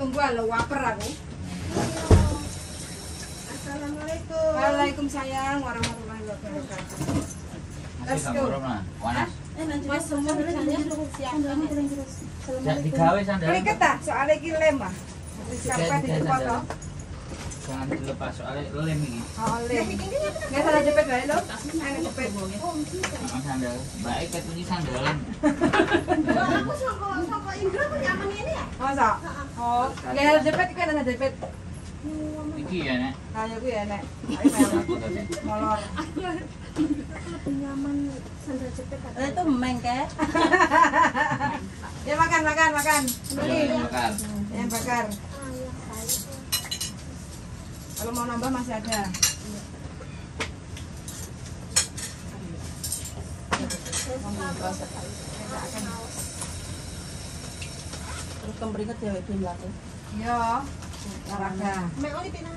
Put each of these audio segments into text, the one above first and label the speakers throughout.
Speaker 1: tunggu lo waper aku.
Speaker 2: Assalamualaikum.
Speaker 1: Waalaikumsalam warahmatullahi wabarakatuh. Let's go.
Speaker 3: panas.
Speaker 2: Eh,
Speaker 4: Mas, semua
Speaker 3: Jak digawe sandal.
Speaker 1: Kliket ta, soalnya iki lem ah. Sampai di foto.
Speaker 3: Jangan dilepas soalnya lem ini.
Speaker 1: Oh, lem. Nggak salah jepit bae lo. Ana jepit.
Speaker 3: Sandal. Baik ketunyi sandal
Speaker 2: aku soko soko Indra kok nyaman ini ya?
Speaker 1: Masa? Oh, nggak ada jepit kan ada jepit.
Speaker 3: Iki ya nek.
Speaker 1: Kayak gue ya nek.
Speaker 3: Aku tadi.
Speaker 1: Molor.
Speaker 2: Lebih nyaman sandal jepit
Speaker 4: Eh, itu mengke.
Speaker 1: Ya makan makan makan.
Speaker 3: Ayo
Speaker 1: Ini
Speaker 3: bakar.
Speaker 1: yang bakar.
Speaker 2: Ah, iya.
Speaker 1: Kalau mau nambah masih ada.
Speaker 4: Terus kemberinget ya itu lagi.
Speaker 1: Yo. Olahraga.
Speaker 2: Mek oli pina.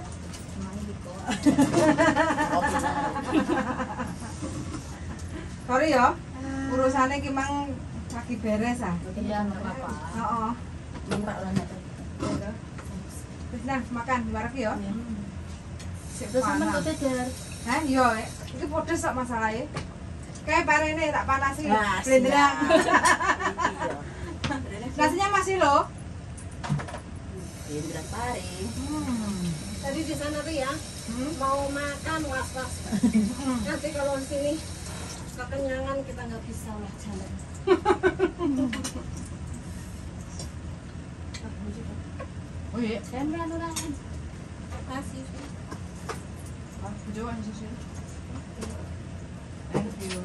Speaker 1: Sorry yo. Urusannya ki mang lagi beres ah.
Speaker 4: Iya, enggak apa-apa.
Speaker 1: Heeh.
Speaker 4: Minta lah nek.
Speaker 1: Wis nah makan bareng yo. Sik
Speaker 4: Terus
Speaker 1: panas.
Speaker 4: kok cecer.
Speaker 1: Hah, yo, eh. iki pedes kok masalahnya. Kayak parene tak panasi
Speaker 4: Nah,
Speaker 1: blenderan.
Speaker 4: Iya.
Speaker 1: Nasinya masih loh.
Speaker 4: Indra pare.
Speaker 1: Hmm.
Speaker 2: Tadi di sana tuh ya
Speaker 1: Hmm.
Speaker 2: mau makan was-was. Nanti kalau di sini kekenyangan kita nggak bisa lah jalan.
Speaker 1: Oh iya.
Speaker 4: Sembran orang.
Speaker 2: Kasih.
Speaker 1: Ah, Jawa susu. Thank you.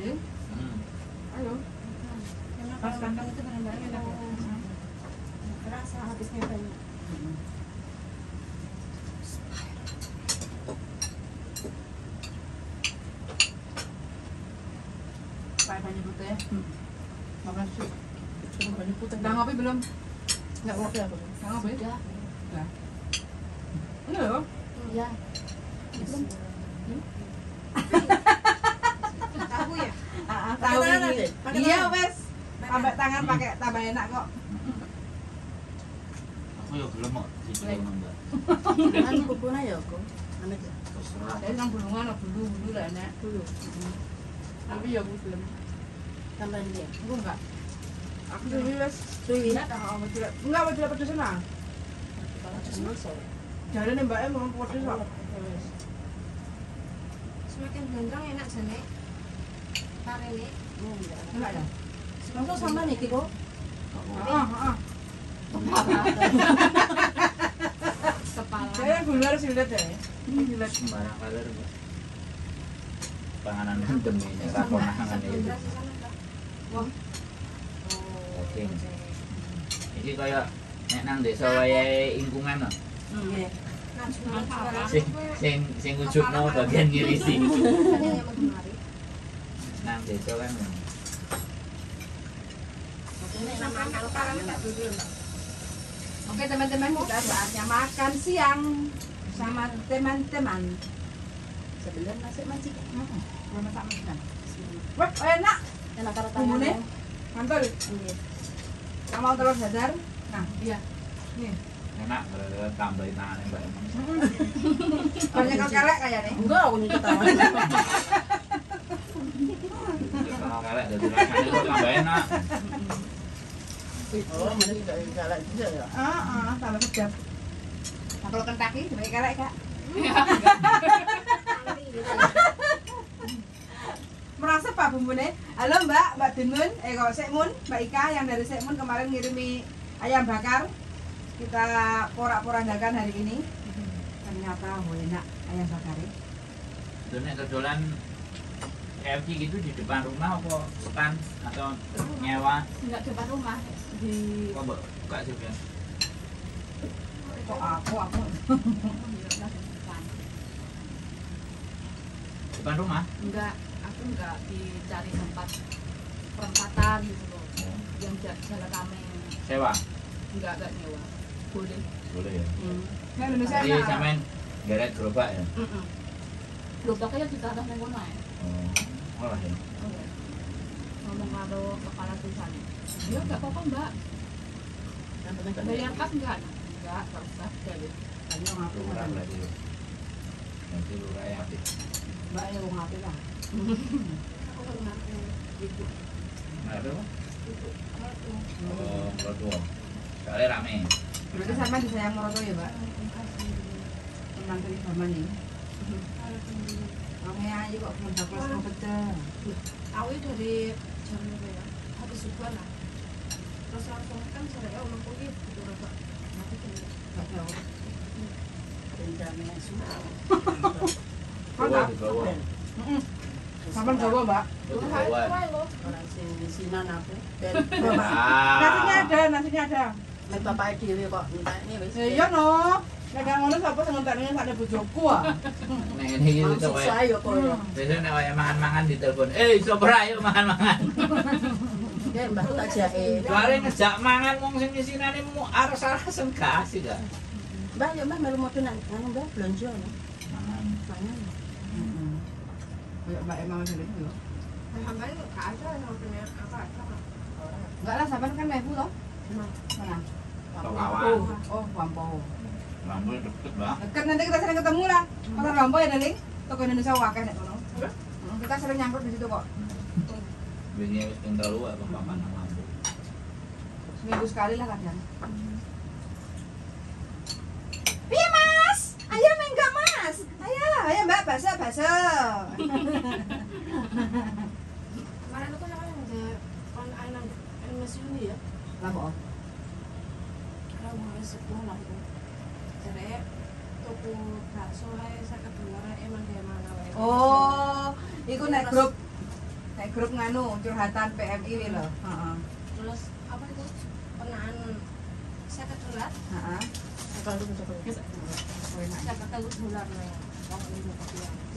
Speaker 1: Eh,
Speaker 3: Hmm.
Speaker 1: halo. Pas kantong itu barang-barang enak ya.
Speaker 2: Kerasa habisnya banyak.
Speaker 1: Pakai banyak putih ya. Makan sup.
Speaker 4: Cuma banyak putih.
Speaker 1: Udah ngopi belum?
Speaker 4: Enggak ngopi aku.
Speaker 1: Udah ngopi?
Speaker 4: Udah.
Speaker 1: Udah. Ini loh.
Speaker 4: Iya.
Speaker 2: Tahu ya?
Speaker 1: Ah,
Speaker 4: Pakai
Speaker 1: tahu ini. Iya, wes. Sampai tangan pakai tambah enak kok.
Speaker 3: Aku ya belum mbak.
Speaker 4: Kan kupuna ya aku. Amit ya.
Speaker 3: Terserah.
Speaker 1: Ada yang bulungan, bulu, bulu lah enak.
Speaker 4: Dulu.
Speaker 1: Tapi ya aku belum.
Speaker 4: Tambahin dia.
Speaker 1: Aku enggak. Mau tidak. Enggak, mau tidak pedes nah. Jalan nih mbaknya mau pedes kok. Wes.
Speaker 2: Semakin gondrong enak jane. Parene.
Speaker 1: Enak ya?
Speaker 4: Langsung sama nih kiko.
Speaker 1: Ah, ah.
Speaker 4: Kepala.
Speaker 1: Saya gula harus dilihat deh. Dilihat.
Speaker 3: Sembarang kaler. Panganan ini. Rakonangan ini. Oke. Iki kaya nek nang desa wayahe ingkungan no.
Speaker 4: Iya.
Speaker 3: Sing sing sing ujugno bagian ngirisi. Nang desa kan.
Speaker 1: Oke teman-teman kita saatnya makan siang sama teman-teman.
Speaker 4: Nasi mancik.
Speaker 1: Hmm, Mau masak makan. Wah, enak.
Speaker 4: Enak karo
Speaker 1: Bumbunya
Speaker 4: tangan.
Speaker 1: mantul.
Speaker 4: Iya.
Speaker 1: Kamu mau telur dadar? Nah, iya. Nih.
Speaker 3: Enak tambahin tangannya mbak.
Speaker 1: Banyak kan kelek kayaknya.
Speaker 4: Enggak, aku nyuci tangan.
Speaker 3: Kalau kalek dari rasanya kok tambah enak.
Speaker 4: Oh, mana tidak jalan juga ya.
Speaker 1: Ah, ah, tambah sedap. Nah, kalau Kentucky sebagai kelek kak. Merasa pak bumbunya. Halo Mbak, Mbak Dinun, eh kok Sekmun, Mbak Ika yang dari Sekmun kemarin ngirimi ayam bakar. Kita porak-porandakan hari ini. Ternyata oh, enak ayam bakarnya.
Speaker 3: Itu nek kedolan KFC gitu di depan rumah apa stand atau nyewa
Speaker 4: Enggak depan rumah. Di
Speaker 3: kok mbak buka sih ya
Speaker 1: Kok aku, aku.
Speaker 3: depan rumah
Speaker 4: enggak aku enggak dicari tempat perempatan gitu loh yang ja- jalan rame
Speaker 3: sewa
Speaker 4: enggak enggak nyewa boleh
Speaker 3: boleh ya
Speaker 4: hmm.
Speaker 1: Nah, Indonesia
Speaker 3: samain geret gerobak ya
Speaker 4: Mm-mm. gerobaknya di atas neng kono ae.
Speaker 3: oh. Oh, ya.
Speaker 4: ngomong karo kepala perusahaan ya nggak apa-apa mbak
Speaker 5: Yang penting
Speaker 4: bayar kas enggak enggak nggak usah jadi
Speaker 1: Ayo ngaku
Speaker 3: Lurah berarti. Berarti lurah ya. Dik.
Speaker 1: Mbak ya wong apik lah.
Speaker 2: Kan.
Speaker 3: Nah.
Speaker 2: Aku.
Speaker 3: Oh, Broadway. Soalnya rame.
Speaker 1: Berarti sama disayang Moroto ya, Mbak?
Speaker 2: Alhamdulillah.
Speaker 1: Menantu zaman ini.
Speaker 2: Alhamdulillah.
Speaker 1: Orangnya aja kok belum kelas mau pecah.
Speaker 2: Awi dari jam berapa ya? Habis subuh lah. Terus langsung kan sore ya ulang kuliah gitu. Nanti kan
Speaker 1: Gak tahu.
Speaker 3: Bawa,
Speaker 1: tak? Sampai gawa, Mbak.
Speaker 5: Orang sinan aku.
Speaker 1: Nasinya ada, nasinya ada.
Speaker 5: nek bapak dhewe kok entek ini wis.
Speaker 1: Ya iya no. Nek gak ngono sapa sing ngentekne sak ada bojoku ah.
Speaker 3: Nek ini gitu
Speaker 5: Langsung
Speaker 3: wae.
Speaker 5: saya koyo.
Speaker 3: Biasanya nek wae mangan-mangan ditelepon. Eh, sopra ayo mangan-mangan.
Speaker 5: Ya mbah tak jahe.
Speaker 3: Soalnya ngejak mangan wong sing isinane mu aras-arasen gak asik gak.
Speaker 5: Mbah ya mbah melu moto nang anu mbah blonjo.
Speaker 3: Mangan.
Speaker 5: Mangan.
Speaker 1: Kayak Mbak emang dari itu.
Speaker 2: Alhamdulillah nggak ada yang punya apa apa.
Speaker 1: Enggak lah, sampean kan mebu toh? Mana?
Speaker 3: Kawan.
Speaker 1: Oh, oh, Wampau.
Speaker 3: Lampu deket, Mbak.
Speaker 1: Dekat nanti kita sering ketemu lah. Pasar Wampau ya, Daling. Toko Indonesia wakeh nek kono. Hmm, Kita sering nyangkut di situ kok.
Speaker 3: Wingi wis ping telu wae papan nang lampu.
Speaker 1: Seminggu sekali lah kadang. Iya mas, ayo enggak mas, ayo, mbak bakso bakso.
Speaker 2: Kemarin itu namanya ada kon anak Mas Yuni ya.
Speaker 1: Lah kok?
Speaker 2: Kalau mulai sekolah itu. Jadi toko bakso ae sakit dolar emang dia mana.
Speaker 1: Oh, iku nek grup nek grup nganu curhatan PMI lho. Heeh.
Speaker 2: Terus apa itu? Penaan sakit dolar.
Speaker 1: Heeh.
Speaker 5: Kalau lu coba.
Speaker 2: Sakit dolar nih.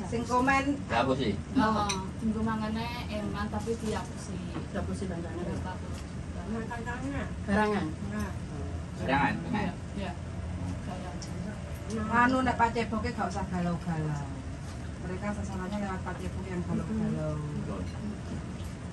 Speaker 1: Sing komen
Speaker 3: apa sih?
Speaker 4: oh minggu mangannya eman tapi tiap sih
Speaker 5: Dapat sih bandane.
Speaker 2: Makan tangan.
Speaker 5: Barangan.
Speaker 2: Nah,
Speaker 3: Jangan,
Speaker 4: Iya, iya.
Speaker 1: Anu nek Pak Ceboke gak usah galau-galau. Mereka sesamanya lewat Pak Cebok yang galau-galau.
Speaker 3: Betul.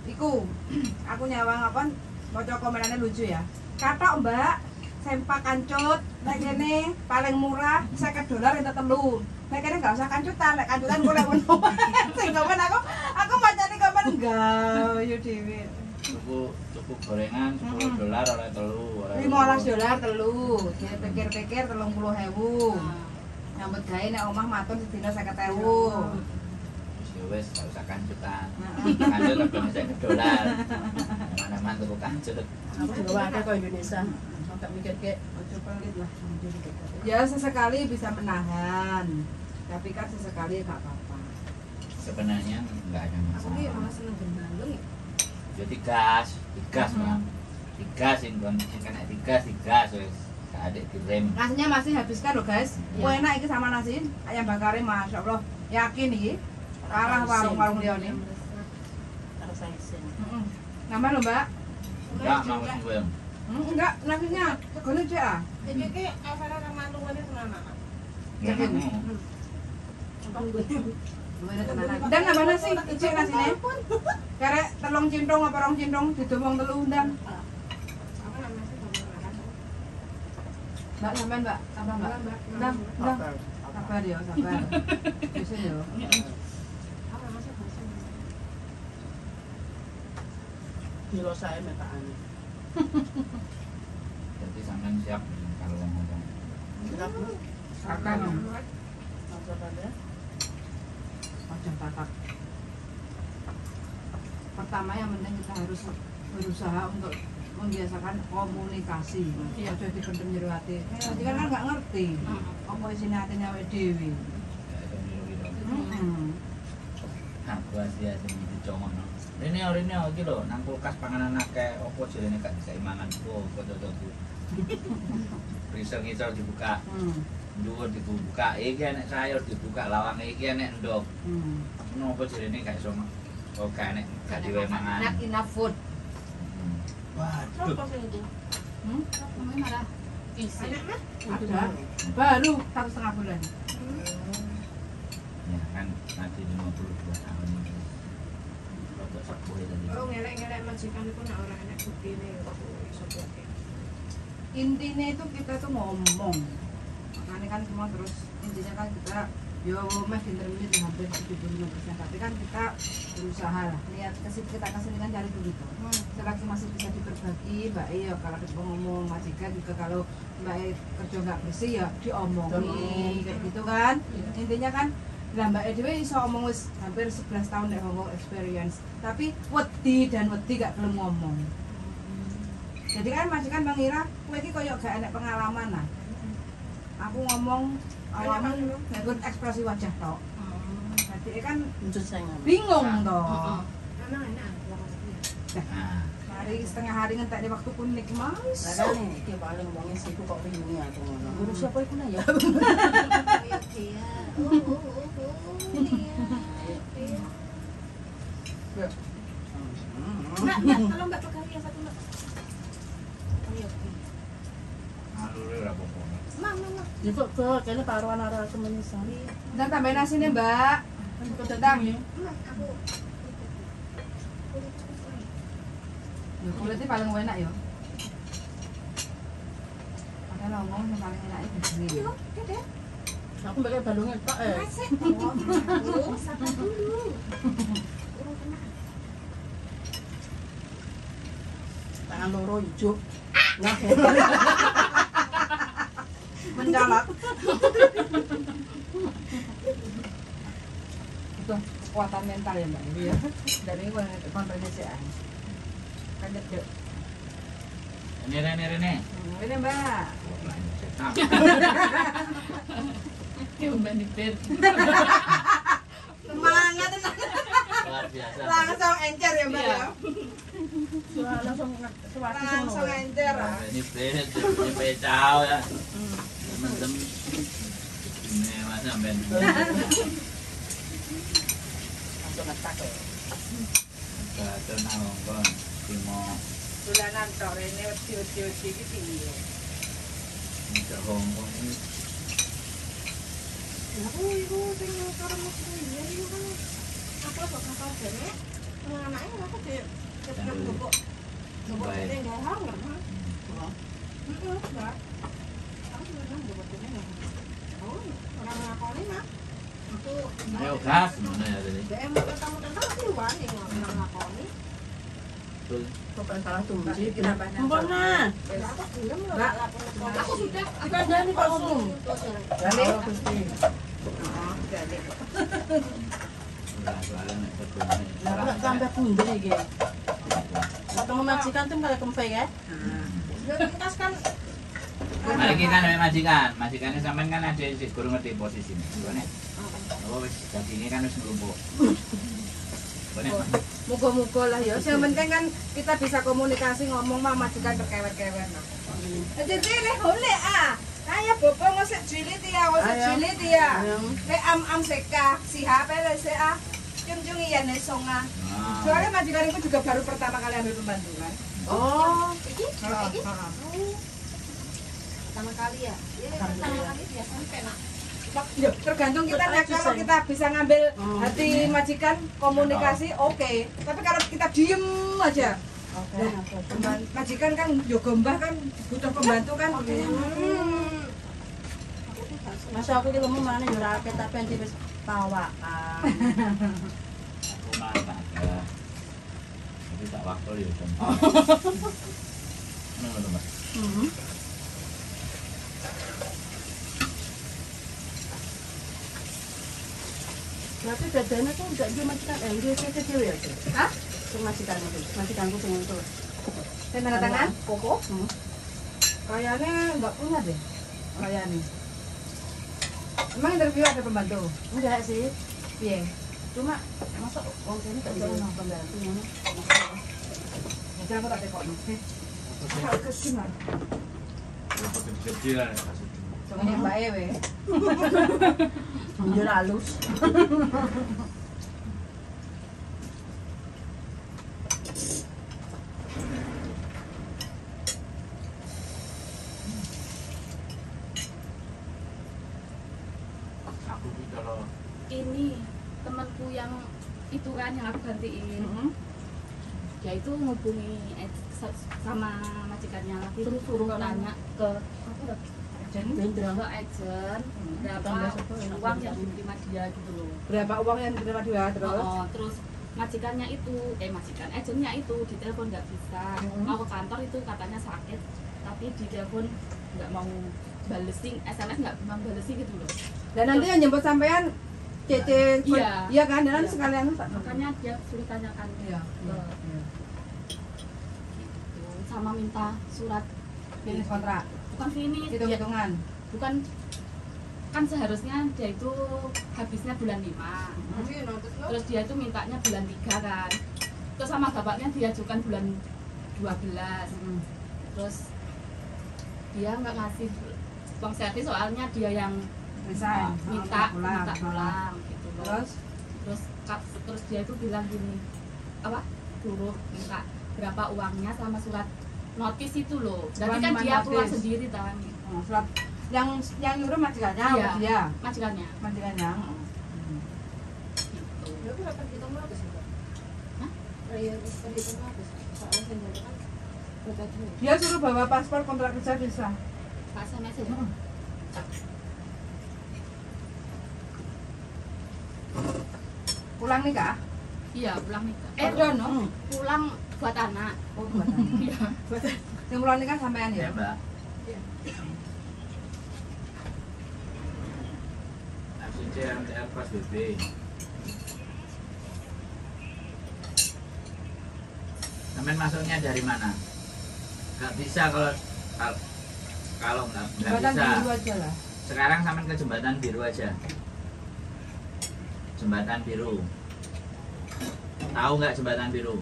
Speaker 1: Iku, aku nyawang apa? Maca komenannya lucu ya. Kata Mbak, sempak kancut, nek kene paling murah 50 dolar entuk telu. Nek kene gak usah kancutan, nek kancutan golek ngono. Sing komen aku, aku macane komen enggak, yo dhewe.
Speaker 3: Tuku tuku gorengan 10
Speaker 1: Mm-mm.
Speaker 3: dolar oleh telu. oleh
Speaker 1: 15 dolar telu, dia pikir-pikir 30.000.
Speaker 4: Nah,
Speaker 1: Nyambut gawe nek omah matur sedina 50.000.
Speaker 3: Terus ya wes gak usah kancutan. Kancut tapi bisa ke dolar. Mana-mana tuku kancut.
Speaker 5: Aku juga wae kok Indonesia. Enggak mikir ke
Speaker 1: Ojo pelit lah. Ya sesekali bisa menahan. Tapi kan sesekali gak apa-apa.
Speaker 3: Sebenarnya nggak ada
Speaker 2: aku
Speaker 3: masalah.
Speaker 2: malah seneng gembalung ya.
Speaker 3: Jadi gas, digas mah. Digas yang kon yang kena digas, digas wes. Gak ada direm.
Speaker 1: Nasinya masih habiskan loh guys.
Speaker 5: Iya.
Speaker 1: Wah enak iki sama nasi. Ayam bakarnya masya Allah. Yakin iki. Kalah warung-warung liya nih.
Speaker 5: harus saya sen.
Speaker 1: Mm-mm. Nambah loh mbak.
Speaker 3: Enggak mau sih
Speaker 1: Hmm, enggak nasinya. Segone cek ah.
Speaker 2: Iki ki efek nang mantung ini tenan apa?
Speaker 3: Enggak mau.
Speaker 2: Apa gue?
Speaker 1: Gimana tenanan. Dan nambah nasi. Cek nasinya. Karek telung cintong apa rong cintong didomong telu undang.
Speaker 2: Apa?
Speaker 1: Mbak sampean mbak. Tambah mbak. Ndang, ndang. Sabar ya, sabar. Bisa ya.
Speaker 2: Apa?
Speaker 5: Kilo saya metaan.
Speaker 3: Jadi sampean siap kalau ngomong.
Speaker 5: Bu.
Speaker 1: Akan. Macam kakak. Pertama yang penting kita harus berusaha untuk membiasakan komunikasi.
Speaker 4: Iya.
Speaker 1: Ojo dipendem jero ati. Nanti kan nggak ngerti. Apa isine atine awake dhewe. Heeh.
Speaker 3: Aku asia sing dicongokno. Rene rene iki lho nang kulkas panganan akeh opo jarene gak bisa mangan oh foto-foto. Freezer ngisor dibuka,
Speaker 1: Hmm.
Speaker 3: dhuwur dibuka, iki enek sayur dibuka, lawang iki enek endok.
Speaker 1: Hmm.
Speaker 3: Ngopo jarene gak iso Oh, gak enek gak diwe mangan.
Speaker 1: Not enough food.
Speaker 3: Hmm. Waduh.
Speaker 1: Hmm?
Speaker 4: Kamu malah isi.
Speaker 1: Ada. Baru satu setengah bulan.
Speaker 3: Ya kan tadi 52 tahun itu.
Speaker 2: majikan itu nak orang enak aku iso buatnya
Speaker 1: intinya itu kita tuh ngomong. Makanya kan semua terus intinya kan kita yo meh intermediate hampir 75 persen. Tapi kan kita berusaha lah lihat ke sini kita ke sini kan cari begitu selagi masih bisa diperbagi mbak iya kalau ketemu ngomong majikan juga kalau mbak E kerja nggak bersih ya diomongin kayak gitu kan. Intinya kan lah mbak E dhewe iso ngomong wis hampir 11 tahun nek ngomong experience. Tapi wedi dan wedi gak belum ngomong. Jadi kan majikan mengira kowe iki koyo gak enek pengalaman lah aku ngomong awalnya ngikut ekspresi wajah tok. Berarti kan
Speaker 5: Muncul saingan.
Speaker 1: bingung toh.
Speaker 2: Emang enak lah
Speaker 3: Nah,
Speaker 1: hari setengah hari ngentek di waktu kuning mas
Speaker 5: Lah kan nih, iki paling wong siku kok bingung ya aku ngono. Guru siapa iku nah ya?
Speaker 2: Iya, iya. Oh, oh, iya, iya. Mbak, mbak, tolong mbak pegari yang satu mbak. Oh, iya. Mak, mak, mak.
Speaker 5: Ya kok paruan arah
Speaker 1: dan tambahin mbak
Speaker 2: aku.
Speaker 1: ya kulitnya paling enak ya Padahal ngomong yang paling enak itu
Speaker 2: Yuk, dede.
Speaker 5: Aku pakai balungnya tok eh. Tangan loro ijo. Nah,
Speaker 1: mencolot itu kekuatan mental ya mbak Iya. dari konferensian kan dek
Speaker 3: Ini Rene Rene.
Speaker 1: Hmm, ini mbak. semangat langsung encer ya mbak ya
Speaker 5: suara langsung
Speaker 1: langsung encer
Speaker 3: Ini ini pecau ya. Temen-temen. Ini mas sampean.
Speaker 5: Langsung ngetak ya.
Speaker 3: Gatel nang kon. Timo
Speaker 1: dolanan tok rene wedi-wedi iki piye
Speaker 3: Ini Hongkong ini
Speaker 2: Aku iku sing karo kan kok kakak dene. Aku di dene enggak.
Speaker 5: Oh.
Speaker 2: Heeh. Aku dene enggak. Oh, orang ngakoni, Mak. Aku
Speaker 3: Ayo gas mana ya tadi.
Speaker 2: DM ketemu tentang aku wani orang ngakoni.
Speaker 5: Pengen salah.
Speaker 1: Kenapa?
Speaker 2: Aku
Speaker 1: Mbak.
Speaker 2: sudah
Speaker 5: Dikandani kok ngomong.
Speaker 1: Jadi? Oh
Speaker 5: majikan tuh ya.
Speaker 2: Lintas kan
Speaker 3: Mari kita majikan, majikannya sampean kan ada di guru ngerti posisinya. Gimana? Oh wis dadi ini kan wis nglumpuk. Boleh.
Speaker 1: muga-muga lah ya yang penting kan kita bisa komunikasi ngomong mah majikan berkewet-kewet jadi ini boleh ah kayak bobo ngosek jili dia ngosek
Speaker 5: Ayo.
Speaker 1: jili dia
Speaker 5: Ayo.
Speaker 1: Ke am am seka si HP le se a cung cung iya nih songa
Speaker 3: Nah,
Speaker 1: soalnya majikan itu juga baru pertama kali ambil pembantu kan
Speaker 5: Oh,
Speaker 2: iki iki
Speaker 1: heeh.
Speaker 2: Oh. pertama kali ya. Iya, pertama kali biasanya penak.
Speaker 1: Ya, tergantung kita
Speaker 5: aja,
Speaker 1: kalau kita bisa ngambil
Speaker 5: Hmm.
Speaker 1: hati majikan komunikasi oke tapi kalau kita diem aja
Speaker 5: oke.
Speaker 1: Pemban- majikan kan yo gombah kan butuh pembantu kan
Speaker 2: Hmm.
Speaker 5: Masa aku iki lemu mana yo raket tapi anti wis
Speaker 3: aku ada. Tapi tak waktu ya. Tom. Ngono lho, Mbak.
Speaker 5: Hmm. Berarti dadanya tuh enggak dia majikan eh dia dia dia ya. Cik?
Speaker 1: Hah?
Speaker 5: Sing majikan itu, majikanku sing itu.
Speaker 1: saya tanda tangan
Speaker 5: Koko? Hmm.
Speaker 1: kayaknya nggak punya deh kayaknya emang interview ada pembantu?
Speaker 5: Enggak sih.
Speaker 1: iya.
Speaker 5: Cuma masa wong kene gak bisa pembantu ngono.
Speaker 1: jadi aku tak tekok nih gimana
Speaker 3: Apa gede lah
Speaker 1: soalnya mbak Ewe
Speaker 5: Yo halus.
Speaker 3: Aku ki kalau
Speaker 4: Ini temanku yang itu kan yang aku gantiin.
Speaker 1: Mm-hmm.
Speaker 4: dia itu ngubungi eh, sa- sama majikannya lagi terus suruh tanya ke apa
Speaker 1: Jadi
Speaker 5: Bendera.
Speaker 4: ke agent berapa
Speaker 5: sepuluh,
Speaker 4: uang yang diterima dia gitu loh
Speaker 1: berapa uang yang diterima dia terus?
Speaker 4: Oh, terus majikannya itu eh majikan agentnya itu di telepon nggak bisa
Speaker 1: Hmm.
Speaker 4: mau ke kantor itu katanya sakit tapi di telepon nggak mau balesin SMS nggak mau balesin gitu loh
Speaker 1: Dan nanti yang jemput sampean Cece
Speaker 4: Iya.
Speaker 1: iya kan dan
Speaker 4: Iya.
Speaker 1: sekalian
Speaker 4: makanya dia suruh tanyakan
Speaker 1: Iya,
Speaker 4: ke
Speaker 1: iya.
Speaker 4: Sama minta surat.
Speaker 1: Finish kontrak,
Speaker 4: bukan finish. Dia,
Speaker 1: hitung-hitungan.
Speaker 4: bukan. Kan seharusnya dia itu habisnya bulan 5
Speaker 2: Tapi notice lo.
Speaker 4: terus dia itu mintanya bulan 3 kan. Terus sama bapaknya diajukan bulan 12
Speaker 1: Hmm.
Speaker 4: terus dia nggak ngasih uang servis soalnya dia yang
Speaker 1: Resign,
Speaker 4: minta
Speaker 1: pulang.
Speaker 4: minta pulang gitu loh.
Speaker 1: Terus?
Speaker 4: Terus terus dia itu bilang gini apa? Suruh minta berapa uangnya sama surat notis itu loh berarti kan dia keluar
Speaker 1: notis.
Speaker 4: sendiri kan
Speaker 1: oh, surat yang yang nyuruh majikannya
Speaker 4: Iya.
Speaker 1: apa dia?
Speaker 4: majikannya
Speaker 1: Majikannya.
Speaker 4: gitu
Speaker 2: Ya aku dapat hitung notice itu.
Speaker 4: Hah?
Speaker 2: Iya, notice. Soalnya kan berapa duit.
Speaker 1: Dia suruh bawa paspor kontrak kerja bisa.
Speaker 4: pas SMS aja
Speaker 1: Pulang nih kak?
Speaker 4: iya pulang nikah eh
Speaker 1: Udah, no?
Speaker 4: pulang buat anak
Speaker 1: Oh, buat anak.
Speaker 4: iya
Speaker 1: Yang pulang nikah sampean ya?
Speaker 3: Ya, Mbak. FCC MTR pas BB. Temen masuknya dari mana? Gak bisa kalau kalau kalau nggak nggak
Speaker 1: Jembatan
Speaker 3: bisa.
Speaker 1: biru aja lah.
Speaker 3: Sekarang sampean ke jembatan biru aja. Jembatan biru. Tahu nggak jembatan biru?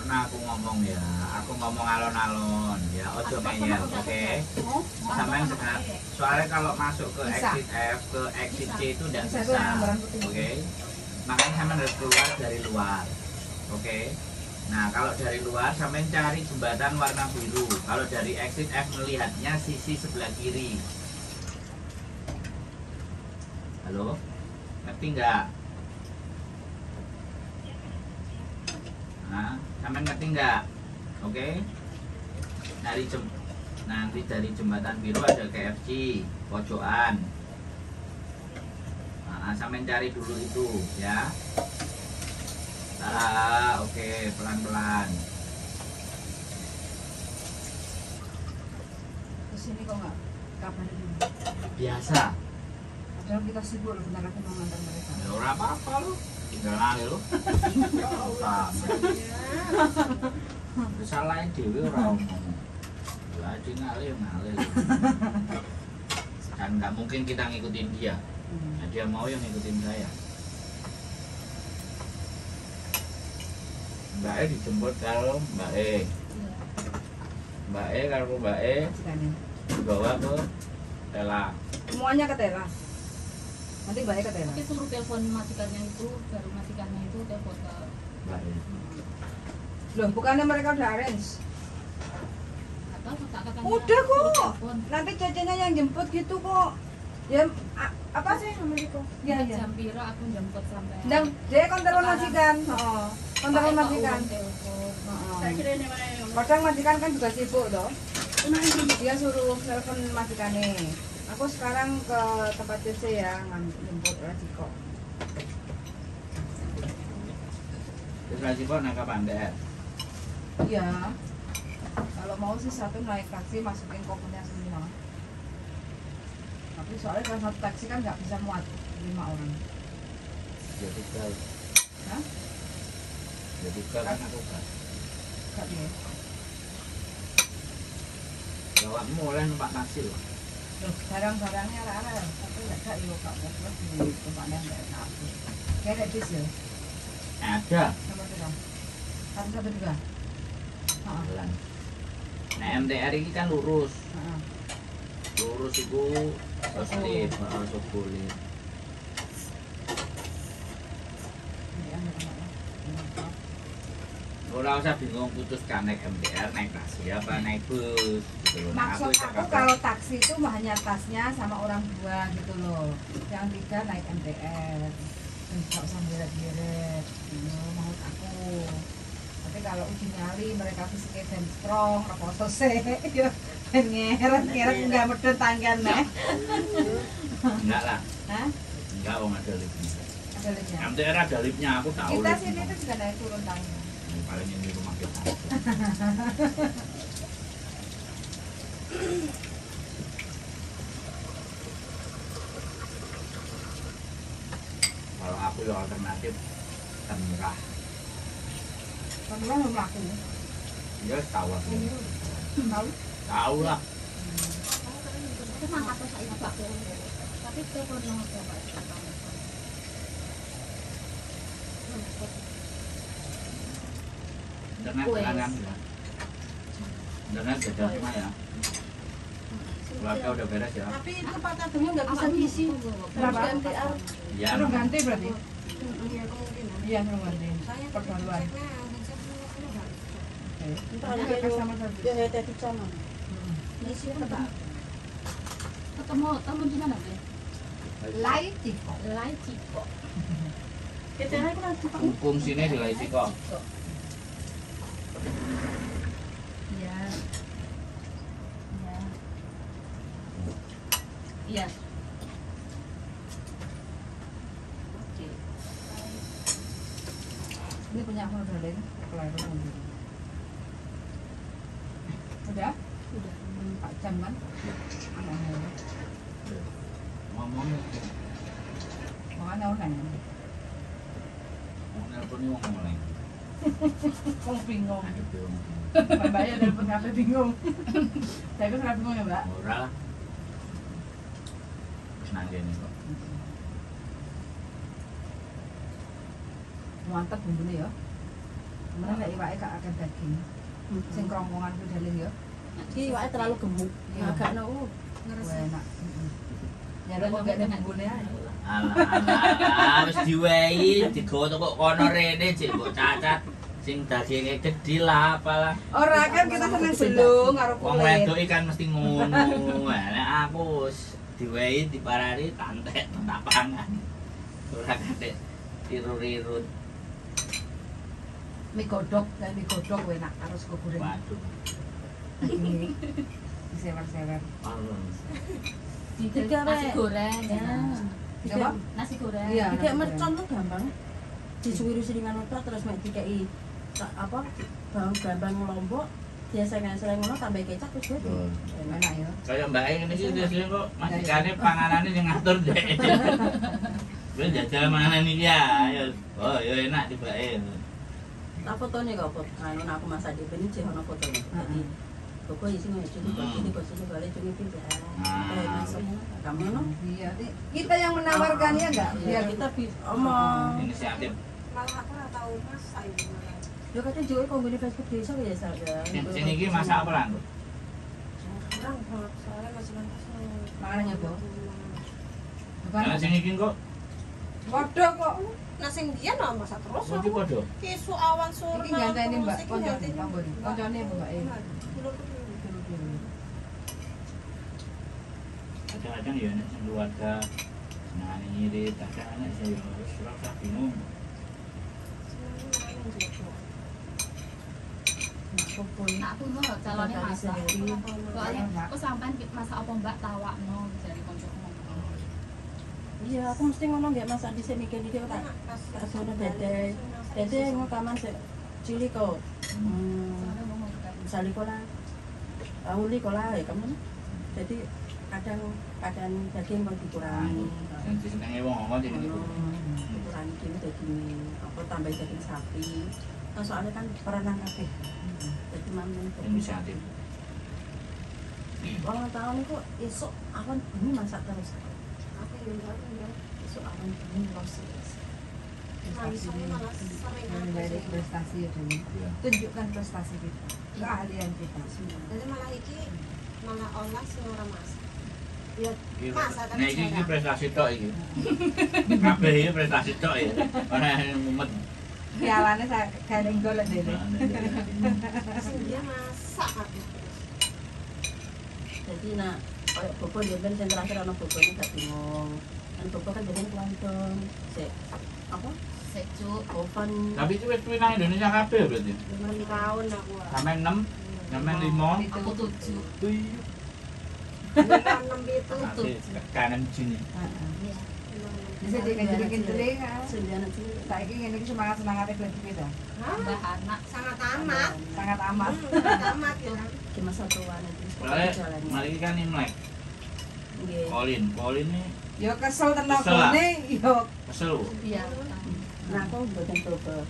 Speaker 3: Rumana aku ngomong ya, aku ngomong alon-alon ya, ojo ngeyel, oke?
Speaker 1: Oh,
Speaker 3: Sampean sekarang, soalnya kalau masuk ke exit F ke exit C itu tidak
Speaker 1: Bisa, yang
Speaker 3: oke? Makanya sampean harus keluar dari luar, oke? Nah kalau dari luar sampean cari jembatan warna biru. Kalau dari exit F melihatnya sisi sebelah kiri. Halo, ngerti nggak? Nah, sampean ngerti nggak? Oke? Dari jem nanti dari jembatan biru ada KFC pojokan. Nah, sampean cari dulu itu ya. Ah, oke, pelan-pelan.
Speaker 1: ke sini kok nggak kabarin.
Speaker 3: Biasa.
Speaker 1: Padahal kita sibuk loh bentar lagi mau ngantar mereka.
Speaker 3: Ya ora apa-apa lu. Tinggal ngalih lu. Kesalahan dhewe ora omong. Lah di ngalih ya ngalih. Kan nggak mungkin kita ngikutin dia. Nah, dia mau yang ngikutin saya. Mbak E dijemput kalau Mbak E. Mbak E kalau Mbak E dibawa ke Tela.
Speaker 1: Semuanya ke Tela. Nanti balik ke Tela.
Speaker 4: tapi suruh telepon majikannya itu baru majikannya itu telepon ke
Speaker 3: Mbak E.
Speaker 1: Loh, bukannya mereka udah arrange?
Speaker 4: atau katanya
Speaker 1: Udah kok.
Speaker 4: telepon.
Speaker 1: Nanti cecenya yang jemput gitu kok. Ya a- apa sih? Ya, ya.
Speaker 4: jam piro aku jemput sampai
Speaker 1: Dan dia kontrol majikan. Oh,
Speaker 4: kok
Speaker 1: majikan.
Speaker 4: telepon
Speaker 1: Oh.
Speaker 5: Ini mana yang
Speaker 1: Kadang majikan kan juga sibuk toh. Dia suruh telepon majikannya. Aku sekarang ke tempat CC ya jemput Rajiko.
Speaker 3: Terus lagi kok naik kapan DR?
Speaker 1: Iya. Kalau mau sih satu naik taksi masukin kopernya semua. Tapi soalnya kalau satu taksi kan nggak bisa muat lima orang.
Speaker 3: Jadi ke
Speaker 1: Hah?
Speaker 3: jadi ke kan aku kan.
Speaker 1: Nggak dia.
Speaker 3: Bawakmu oleh numpak taksi loh.
Speaker 1: Barang-barangnya lah ada. Tapi nggak ada yo kak terus di tempatnya nggak enak. Kayak ada bis ya.
Speaker 3: Ada.
Speaker 1: Sama juga. Satu satu juga.
Speaker 3: Jalan. Nah MTR ini kan lurus. Lurus itu Soslip, oh, Sokulit. Ora usah bingung putuskan naik MTR, naik taksi apa naik bus gitu loh. Nah,
Speaker 1: Maksud
Speaker 3: bisa
Speaker 1: aku
Speaker 3: kabar.
Speaker 1: kalau taksi itu mah hanya tasnya sama orang dua gitu loh. Yang tiga naik MTR. Enggak usah beret-beret. Gitu, menurut aku. Tapi kalau uji nyali mereka fisiknya dan strong, apa sose, ya ben ngeret ngeret nggak medot tanggan nih.
Speaker 3: Enggak lah,
Speaker 1: Hah?
Speaker 3: enggak wong ada liftnya.
Speaker 1: Ada liftnya.
Speaker 3: MTR ada liftnya, aku tahu
Speaker 1: Kita sini tuh juga naik turun tangga.
Speaker 3: Yang paling ini rumah kita. Kalau aku ya alternatif temurah.
Speaker 1: Pemula belum laku.
Speaker 3: Ya tahu aku.
Speaker 1: Tahu?
Speaker 3: Tahu lah.
Speaker 4: Saya pak. Tapi saya
Speaker 3: Dengan dengan ya. Dengan jajan cuma ya. Keluarga udah beres ya.
Speaker 5: Tapi itu Pak Tagungnya nggak bisa diisi.
Speaker 1: Berapa?
Speaker 5: Harus MTR.
Speaker 3: Iya.
Speaker 1: Suruh ganti berarti?
Speaker 2: Iya, kemungkinan.
Speaker 1: Iya, suruh ganti.
Speaker 2: Saya
Speaker 1: Perbaruan.
Speaker 5: Ya ya.
Speaker 2: Ngisi apa?
Speaker 4: Ketemu temen di mana deh?
Speaker 1: Lai Ciko.
Speaker 4: Lain Ciko.
Speaker 5: Kita naik kan Pak.
Speaker 3: Hukum sini di Laisi kok.
Speaker 4: Iya. Iya. Iya. Oke.
Speaker 1: Ini punya aku darling. Kelahiran sendiri. Udah?
Speaker 4: Udah.
Speaker 1: Empat jam kan? Aneh.
Speaker 3: Ngomong
Speaker 1: Makanya online.
Speaker 3: mau nelpon ini ngomong mulai.
Speaker 1: Kok bingung. Mbak ya telepon kafe bingung. Saya serap bingung ya mbak.
Speaker 3: Ora kene kok.
Speaker 1: Mantep bumbunya ya. Mana nek iwake gak akan daging. Sing kerongkongan ku darling ya.
Speaker 5: Iki wae terlalu gemuk.
Speaker 1: Iya.
Speaker 5: Agak no. uh,
Speaker 1: Wah, enak. Ya lho kok gak bumbune ae.
Speaker 3: Wis diwehi, digowo kok kono rene cek kok cacat. Sing daginge gedhi lah apalah.
Speaker 1: Ora kan kita seneng belung karo
Speaker 3: Wong
Speaker 1: kulit.
Speaker 3: wedok ikan mesti ngono. Nek aku wis diwehi diparani tantek tak pangan. Ora kate tiru-rirut.
Speaker 1: Mie godok, kayak mie godok enak karo sego goreng.
Speaker 3: Waduh.
Speaker 1: Disewer-sewer.
Speaker 3: Halus.
Speaker 5: Tiga,
Speaker 4: nasi goreng ya.
Speaker 1: Coba?
Speaker 4: Nasi goreng.
Speaker 1: Iya.
Speaker 5: Tidak mercon tuh gampang. Disuwiri siringan otot terus mek ta- apa bawang gambang lombok biasanya selain ngono tambah kecap terus wis.
Speaker 3: Betul.
Speaker 1: Enak ya.
Speaker 3: Kaya Mbak E ngene iki biasanya kok majikane panganane sing ngatur dek. Gue jajal manganan iki ya. Oh, ya enak di Mbak E.
Speaker 5: Tak fotone kok foto anu aku masa di ini sih ono fotone. Jadi Koko isi nggak cuma kok ini sini balik cuma pindah. Kamu no?
Speaker 1: Iya, kita yang menawarkannya enggak?
Speaker 5: Biar kita omong.
Speaker 3: Inisiatif.
Speaker 2: Malah aku nggak tahu masak ini.
Speaker 5: Yo katanya juga kok gini Facebook desa ya
Speaker 3: iki masak apa lan?
Speaker 2: Kurang soalnya masih mantas
Speaker 1: Makanya.
Speaker 3: Nah, iki kok
Speaker 1: Waduh kok.
Speaker 2: Nah, sing dia no masak terus
Speaker 3: padha.
Speaker 2: Kisu awan sore.
Speaker 1: Iki Mbak. Koncone. Koncone, Mbak.
Speaker 3: Kadang-kadang ya nek keluarga senengane nyirit, kadang nek saya ya wis ora bingung.
Speaker 4: kumpul. Aku mau calonnya
Speaker 5: masa.
Speaker 4: Soalnya aku sampai masa apa mbak tawa no jadi.
Speaker 5: Iya, aku mesti ngono gak masak di sini kan dia tak tak sono dede. Dede mau kaman sih cili kok. Hmm.
Speaker 4: Sali kola. lah.
Speaker 5: Tahu li kok lah ya kamu. Jadi kadang kadang daging mau dikurangi.
Speaker 3: Jadi hmm, nengi wong ngomong jadi
Speaker 5: hmm, dikurangi. Dikurangi daging apa tambah daging sapi. Nah, soalnya kan peranan kabeh. Jadi mantan
Speaker 3: Inisiatif.
Speaker 5: Orang tahun itu esok awan ini masak terus.
Speaker 2: Aku ingin tahu ya.
Speaker 5: Esok awan ini terus.
Speaker 2: Misalnya malah sering
Speaker 1: Yang dari prestasi ya dulu.
Speaker 3: Iya.
Speaker 1: Tunjukkan prestasi kita, keahlian kita.
Speaker 2: Jadi malah iki malah olah sing ora masak.
Speaker 1: Ya,
Speaker 2: kan
Speaker 3: Nah iki iki
Speaker 2: jarang.
Speaker 3: prestasi tok iki. Kabeh iki prestasi tok ya. Ora mumet.
Speaker 1: Pialane saya kayak ning golek.
Speaker 2: Sing dia masak aku.
Speaker 5: Jadi nak kayak bobo dia kan yang terakhir anak bobo ini gak bingung. Kan bobo kan biasanya kelontong. Si apa?
Speaker 4: Sejuk.
Speaker 5: Oven.
Speaker 3: Tapi itu wis nang Indonesia kabeh berarti.
Speaker 2: Enam tahun aku.
Speaker 3: Sampai 6, sampai 5.
Speaker 4: Aku tujuh.
Speaker 2: Enam itu.
Speaker 3: Nanti kanan.
Speaker 1: Heeh. Bisa.
Speaker 5: Sembilan aja.
Speaker 1: Saiki ngene iki semangat semangate beda?
Speaker 4: Tambah anak.
Speaker 2: Sangat amat.
Speaker 1: Sangat amat.
Speaker 2: Sangat amat ya.
Speaker 5: Cuma satuan aja.
Speaker 3: Soalnya
Speaker 5: Jalannya.
Speaker 3: mari kan Imlek.
Speaker 5: Nggih.
Speaker 3: Colin, Colin ini
Speaker 1: Yo kesel tenan gone yo
Speaker 3: kesel.
Speaker 4: Iya.
Speaker 5: Nah, aku buatan bobo.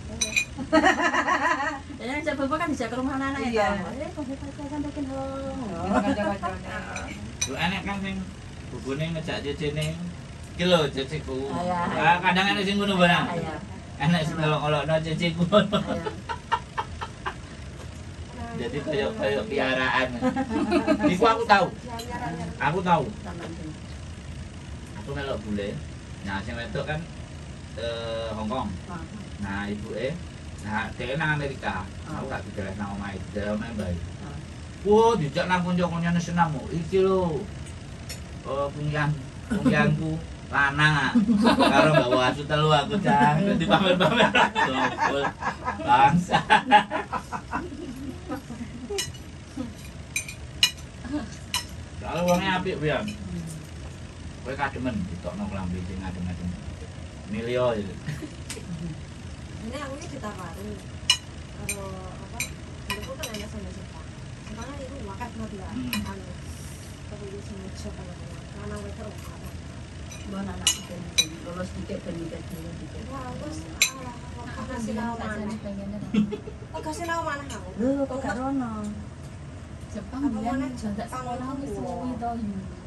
Speaker 5: Jadi yang bobo kan bisa ke rumah anak itu.
Speaker 1: Iya.
Speaker 5: Eh, kok kita sampai bikin hong.
Speaker 1: kanca-kancane.
Speaker 3: Lu enek kan sing bubune ngejak cecene. Iki lho ceceku.
Speaker 5: Ayah.
Speaker 3: Ah, kadang enek sing ngono barang.
Speaker 5: Ayah.
Speaker 3: Enek sing olok-olokno ceceku.
Speaker 5: Ayah.
Speaker 3: Jadi kayak kayak piaraan. Iku aku tahu. Aku tahu. Aku melok bule. Nah, sing wedok kan eh Hongkong.
Speaker 5: Ah.
Speaker 3: Nah, ibu eh Nah, dia nang Amerika. Aku gak bisa nang omahe, dia omahe bayi.
Speaker 5: Ah.
Speaker 3: Wah, dijak nang kanca-kancane senam. Iki lho. Oh, pungyan, pungyanku lanang ah. Karo bawa asu telu aku cah. Dadi pamer-pamer. Sopul. Bangsa. Kalau wongnya apik pian. Kowe kademen ditokno klambi sing ngadem-adem. Milio itu.
Speaker 2: Ini aku ini ditawarin kalau apa? Dulu kan ada sama. Jepang kan itu mati lah.
Speaker 3: Hmm.
Speaker 2: Anu, tapi itu semua Jepang itu. Karena mereka.
Speaker 5: Buat anak kita ini, lulus dikit dan nikah dulu dikit.
Speaker 2: Wah, terus alah,
Speaker 4: Aku
Speaker 2: kasih
Speaker 4: bilang
Speaker 2: mana? Oh, kasih tahu mana kamu?
Speaker 5: Lu kok gak rono?
Speaker 4: Jepang
Speaker 2: mana?
Speaker 4: jaga sekolah wis
Speaker 2: itu.
Speaker 4: suwi to.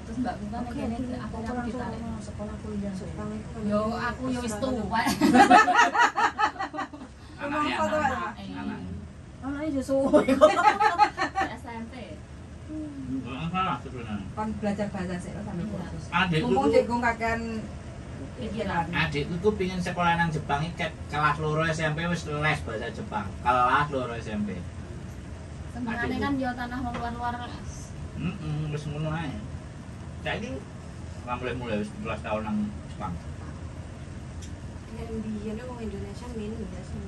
Speaker 4: Terus Mbak Bukan
Speaker 5: Oke,
Speaker 4: kene
Speaker 5: aku
Speaker 4: aku
Speaker 5: langsung
Speaker 4: ditarik.
Speaker 5: sekolah kuliah.
Speaker 2: Jepang kan
Speaker 4: Yo aku yo wis tuwa.
Speaker 3: Anak.
Speaker 1: anak.
Speaker 3: Anak.
Speaker 5: Suwe kok.
Speaker 4: SMP.
Speaker 3: Enggak salah sebenarnya.
Speaker 1: Kon belajar bahasa sik sampe.
Speaker 3: Adikku
Speaker 1: gong kakean
Speaker 4: Pikiran.
Speaker 3: adikku pingin sekolah nang Jepang iki kelas loro SMP wis les bahasa Jepang. Kelas loro SMP.
Speaker 4: Sebenarnya kan yo tanah wong luar-luar
Speaker 3: Heeh, wis ngono ae. Saiki mulai mulai wis 17 tahun nang Jepang.
Speaker 2: yang biyen wong Indonesia min ya sing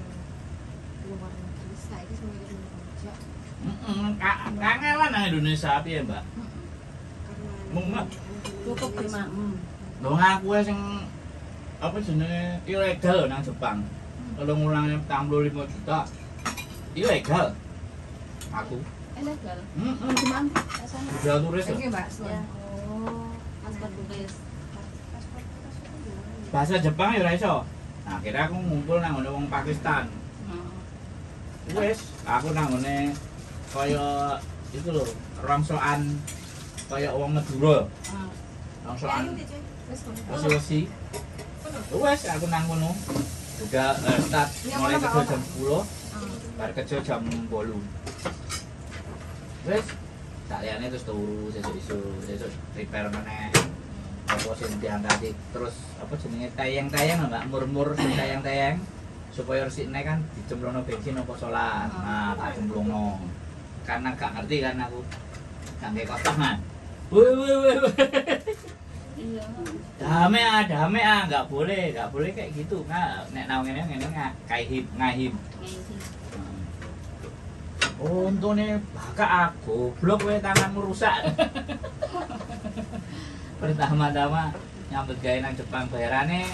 Speaker 2: luar negeri. Saiki semua Indonesia.
Speaker 3: Kangelan nang Indonesia piye, Mbak?
Speaker 2: Karena
Speaker 3: Mumet.
Speaker 5: Cukup lima. Hmm.
Speaker 3: Lho ngaku ae sing apa jenenge ilegal nang Jepang. Kalau ngulangi 45 juta. Ilegal. Aku.
Speaker 4: ilegal.
Speaker 3: Heeh.
Speaker 5: Cuman
Speaker 3: Udah turis
Speaker 1: iki Mbak.
Speaker 5: ya.
Speaker 4: Oh, paspor turis.
Speaker 2: sudah gimana?
Speaker 3: Bahasa Jepang ya iso. Nah, akhirnya aku ngumpul nang wong Pakistan. Wes, aku nang ngene kaya itu lho, rongsokan kaya wong
Speaker 4: Ah,
Speaker 2: Ya, ini cuy.
Speaker 4: wis kono.
Speaker 3: wesi-wesi. Wes, aku nang kono. Juga eh, start
Speaker 1: Yang
Speaker 3: mulai
Speaker 1: mana,
Speaker 3: kerja jam 10,
Speaker 4: Ah.
Speaker 3: bar kerja jam 8. Wes, tak liyane terus turu sesuk-esuk, sesuk prepare meneh. Apa sing diangkat terus apa jenenge tayang-tayang Mbak murmur sing tayang-tayang supaya resikne kan dicemplungno bensin apa solar. Nah, tak cemplungno. Karena gak ngerti kan aku. Ngerti kotongan. Woi woi. woi.
Speaker 4: Iya.
Speaker 3: Dame ah, dame ah, nggak boleh, nggak boleh kayak gitu. Nggak, nek nang ngene ngene nggak kaihim, ngahim.
Speaker 4: Ngisi.
Speaker 3: Oh, untune bakak aku, goblok kowe tanganmu rusak. Pertama-tama nyambut gawe nang Jepang bayarane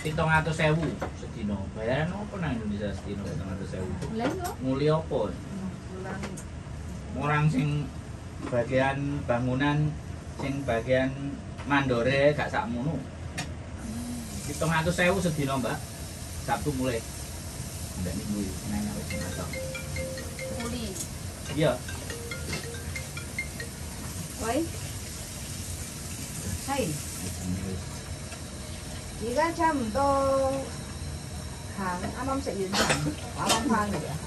Speaker 3: 700.000 sedino. Bayaran apa nang Indonesia sedino 700.000?
Speaker 4: Mulai lho.
Speaker 3: Muli apa? Orang sing bagian bangunan sing bagian mandore gak sakmono. 700.000 sedino, Mbak. Sabtu mulai. Ndak minggu iki, nang wis masuk.
Speaker 4: Muli.
Speaker 3: Iya.
Speaker 1: Woi. Hai,
Speaker 3: Wis.
Speaker 1: 而家差唔多行啱啱食完饭，啱啱翻嚟啊，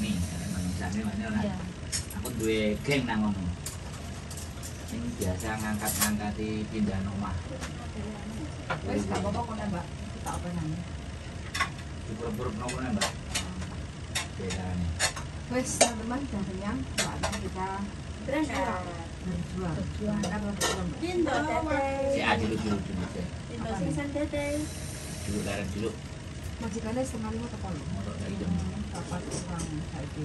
Speaker 3: Ini, manusiane mana ora.
Speaker 4: Iya.
Speaker 3: Aku duwe geng nang ngono. Sing biasa ngangkat-ngangkati pindah omah.
Speaker 1: Wes, gak apa-apa kok Mbak. Tak apa nang.
Speaker 3: Dipurup-purup nopo Mbak? Bedane.
Speaker 1: Wes, teman-teman, udah kenyang. Saatnya kita
Speaker 2: ya.
Speaker 1: berjuang.
Speaker 4: Berjuang.
Speaker 1: Apa berjuang,
Speaker 3: Si. Adi dulu dulu sih.
Speaker 2: Pintu sisan tete.
Speaker 3: Dulu karek dulu.
Speaker 1: Majikannya setengah lima teko lho.
Speaker 3: Motor dari jam.
Speaker 1: Papat orang saiki.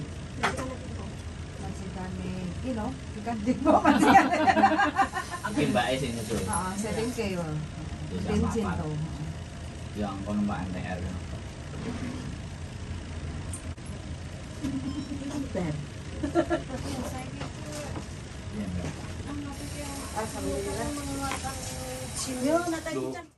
Speaker 1: Majikannya iki lho, ikan dinggo majikannya.
Speaker 3: Iki mbake sing nyusul.
Speaker 1: Heeh, setting ke yo. Bensin to.
Speaker 3: Yang kono Mbak NTR.
Speaker 5: Ben.
Speaker 3: Iya, Mbak.
Speaker 1: Alhamdulillah.
Speaker 2: kita